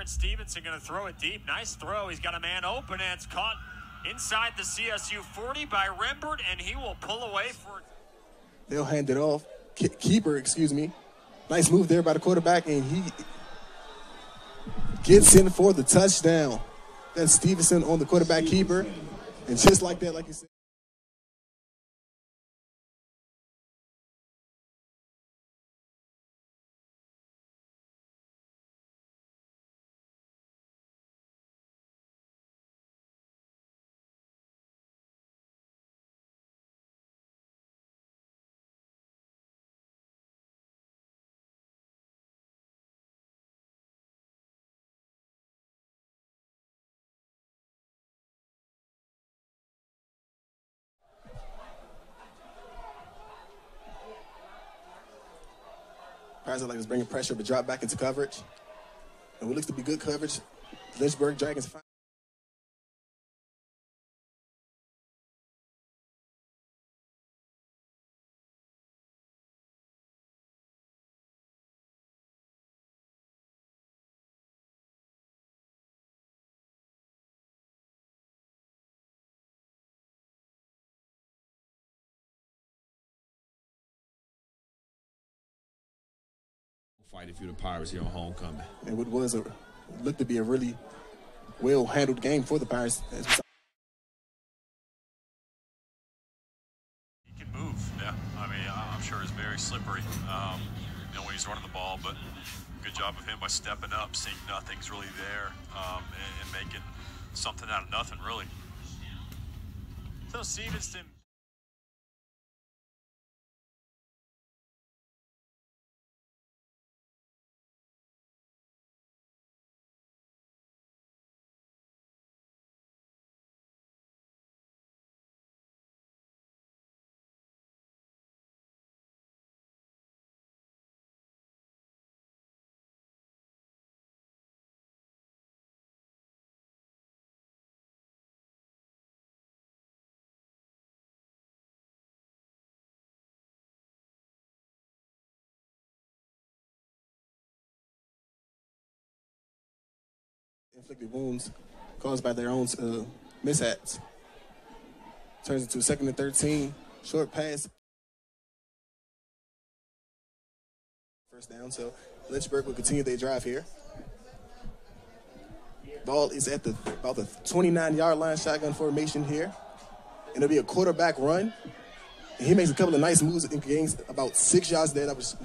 Cameron Stevenson going to throw it deep. Nice throw. He's got a man open, and it's caught inside the CSU 40 by Rembert, and he will pull away for. They'll hand it off. Keeper, excuse me. Nice move there by the quarterback, and he gets in for the touchdown. That's Stevenson on the quarterback keeper. And just like that, like you said. Like is bringing pressure, but drop back into coverage. And what looks to be good coverage. Lynchburg Dragons. Fight if you're the Pirates here on homecoming. And what was a looked to be a really well handled game for the Pirates. He can move. Yeah, I mean, I'm sure it's very slippery. Um, you know when he's running the ball, but good job of him by stepping up, seeing nothing's really there, um, and, and making something out of nothing, really. So Stevenson. Inflicted wounds caused by their own uh, mishaps. Turns into a second and 13. Short pass. First down. So Lynchburg will continue their drive here. Ball is at the about the 29 yard line shotgun formation here. And it'll be a quarterback run. And he makes a couple of nice moves and gains about six yards there. That was